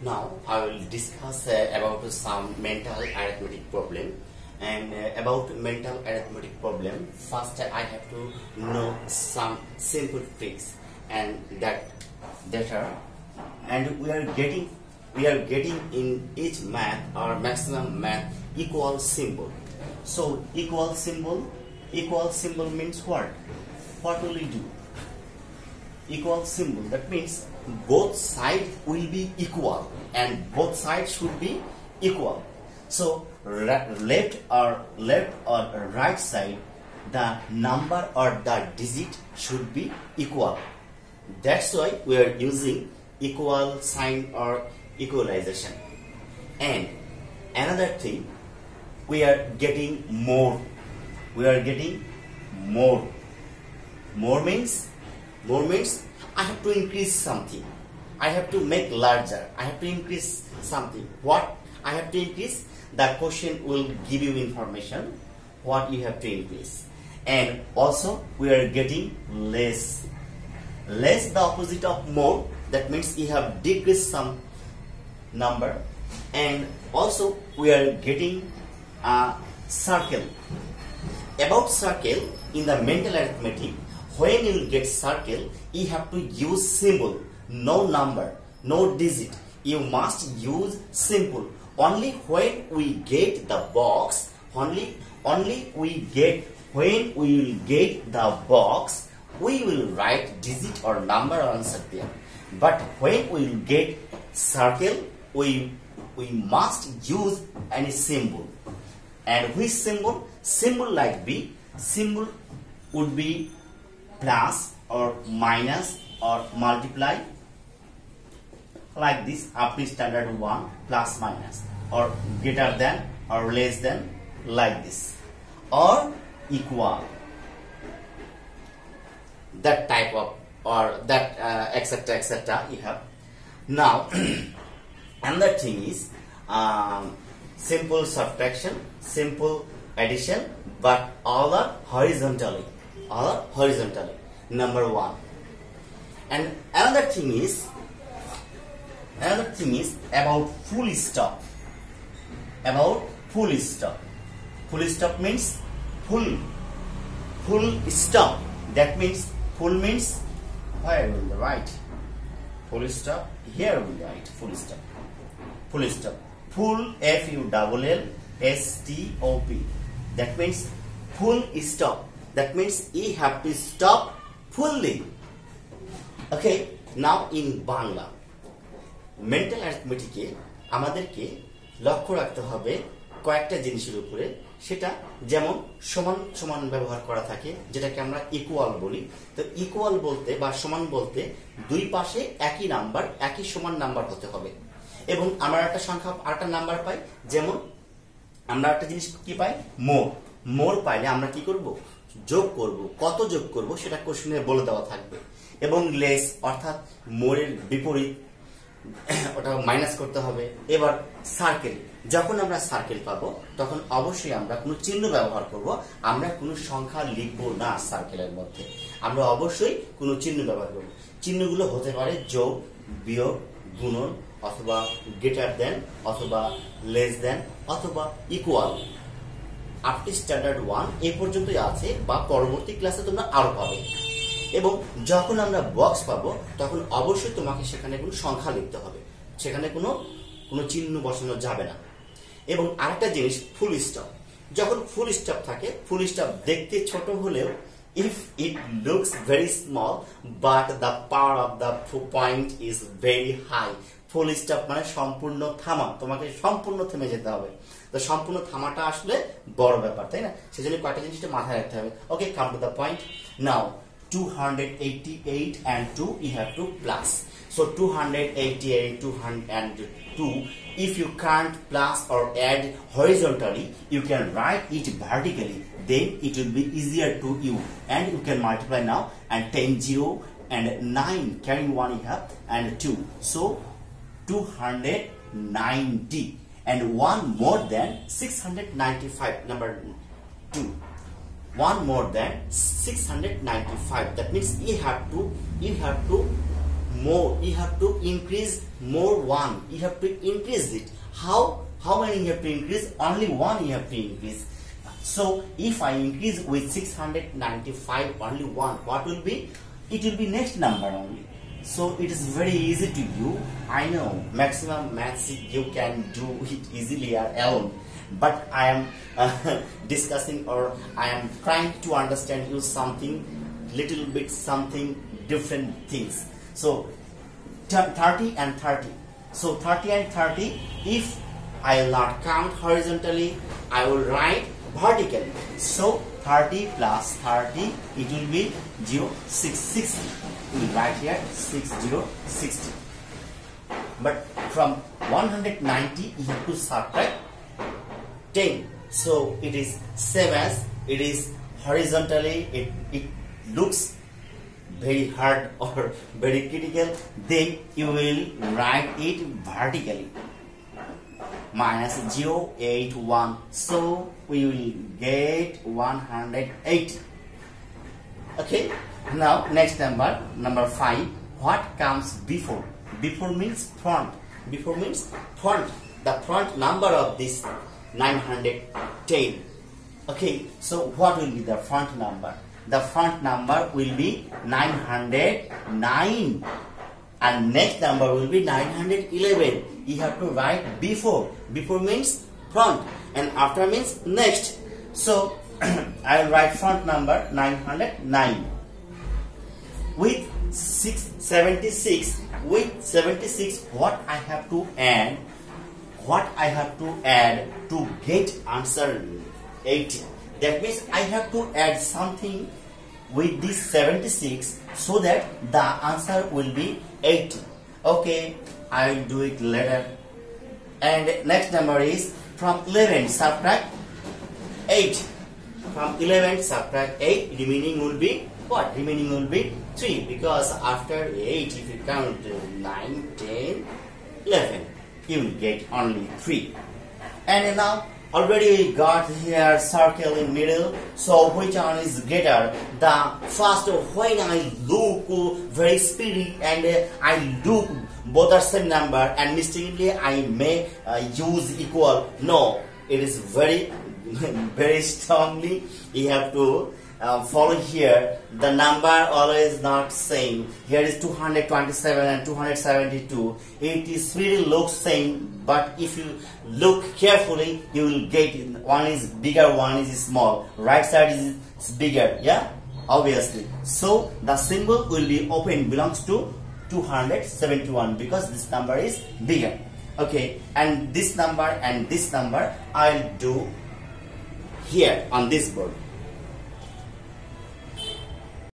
Now I will discuss uh, about some mental arithmetic problem. And uh, about mental arithmetic problem first I have to know some simple tricks. And that that are and we are getting we are getting in each math or maximum math equal symbol. So equal symbol equal symbol means what? What will we do equal symbol. That means both sides will be equal and both sides should be equal. So left or left or right side the number or the digit should be equal. That's why we are using equal sign or equalization. And another thing we are getting more. We are getting more. More means more means I have to increase something. I have to make larger. I have to increase something. What I have to increase? The question will give you information what you have to increase. And also we are getting less. Less the opposite of more. That means you have decreased some number. And also we are getting a circle. About circle in the mental arithmetic when you get circle you have to use symbol. No number no digit. You must use symbol. Only when we get the box only only we get when we will get the box we will write digit or number answer there but when we will get circle we we must use any symbol. And which symbol? Symbol like b. Symbol would be plus or minus or multiply like this up to standard 1 plus minus or greater than or less than like this or equal. That type of or that uh, etc etc you have. Now another thing is um, simple subtraction simple addition but all are horizontally or horizontally? Number one. And another thing is another thing is about full stop. About full stop. Full stop means full full stop. That means full means where will the right? Full stop here will write full stop. Full stop. Full f u double l s t o p. That means full stop that means you have to stop fully. Okay, now in Bangla, mental অ্যারিথমেটিকে আমাদেরকে লক্ষ্য রাখতে হবে কয়েকটা জিনিসের উপরে। সেটা যেমন সমান সমান ব্যবহার করা থাকে যেটাকে আমরা ইকুয়াল বলি। তো ইকুয়াল বলতে বা সমান বলতে দুই পাশে একই নাম্বার একই সমান নাম্বার হতে হবে। এবং আমরা একটা সংখ্যা আরেকটা নাম্বার পাই যেমন আমরা একটা জিনিস কি পাই? মোর মোর পাইলে আমরা কি করব? যোগ করব, কত যোগ করব সেটা কোশ্চেনে বলে দেওয়া থাকবে। এবং লেস অর্থাৎ মোড়ের বিপরীত ওটা মাইনাস করতে হবে। এবার সার্কেল যখন আমরা সার্কেল পাবো, তখন অবশ্যই আমরা কোনো চিহ্ন ব্যবহার করব, আমরা কোনো সংখ্যা লিখব না সার্কেলের মধ্যে। আমরা অবশ্যই কোনো চিহ্ন ব্যবহার করব। চিহ্নগুলো হতে পারে যোগ, বিয়োগ, গুণন, অথবা গ্রেটার দেন অথবা লেস দেন অথবা equal up to standard one এ পর্যন্তই আছে বা পরবর্তী ক্লাসে তোমরা আরও পাবে। এবং যখন আমরা বক্স পাবো, তখন অবশ্যই তোমাকে সেখানে কোনো সংখ্যা লিখতে হবে। সেখানে কোনো কোনো চিহ্ন বসানো যাবে না। এবং আরেকটা জিনিস ফুল স্টপ যখন ফুল স্টপ থাকে ফুল স্টপ দেখতে ছোট হলেও if it looks very small but the power of the point is very high full stop মানে সম্পূর্ণ থামা, তোমাকে সম্পূর্ণ থেমে যেতে হবে। তো সম্পূর্ণ থামাটা আসলে বড় ব্যাপার তাই না সেজন্য কয়েকটা জিনিসটা মাথায় রাখতে হবে okay come to the point now 288 and 2 you have to plus so 288 202 if you can't plus or add horizontally you can write it vertically then it will be easier to you and you can multiply now and 10 0 and 9 carrying 1 you have and 2 so 290 and one more than 695 number 2 one more than 695 that means you have to you have to more you have to increase more one. You have to increase it. How how many you have to increase? Only one you have to increase. So if i increase with 695 only one what will be? It will be next number only so it is very easy to you. I know maximum maths you can do it easily alone. But i am uh, discussing or i am trying to understand you something little bit something different things. So 30 and 30 so 30 and 30 if i will not count horizontally i will write vertically so 30 plus 30 it will be 0 6 60 we write here 6 0 60 but from 190 you have to subtract 10 so it is same as it is horizontally it, it looks very hard or very critical. Then you will write it vertically. Minus 081 so we will get 108 okay now next number number 5 what comes before? Before means front. Before means front. The front number of this 910 okay so what will be the front number? The front number will be 909 and next number will be 911 you have to write before. Before means front. And after means next. So I will write front number 909 with 676 with 76 what I have to add what I have to add to get answer 80 that means I have to add something with this 76 so that the answer will be 80 okay I will do it later. And next number is from 11 subtract 8 from 11 subtract 8 remaining will be what? Remaining will be 3 because after 8 if you count 9 10 11 you will get only 3 and now already got here circle in middle so which one is greater? The first when i look very speedy and i look both are same number and mistakenly i may uh, use equal no it is very very strongly you have to uh, follow here the number always not same. Here is 227 and 272 it is really looks same but if you look carefully you will get one is bigger one is small. Right side is bigger yeah? Obviously. So the symbol will be open belongs to 271 because this number is bigger. Okay and this number and this number i'll do here on this board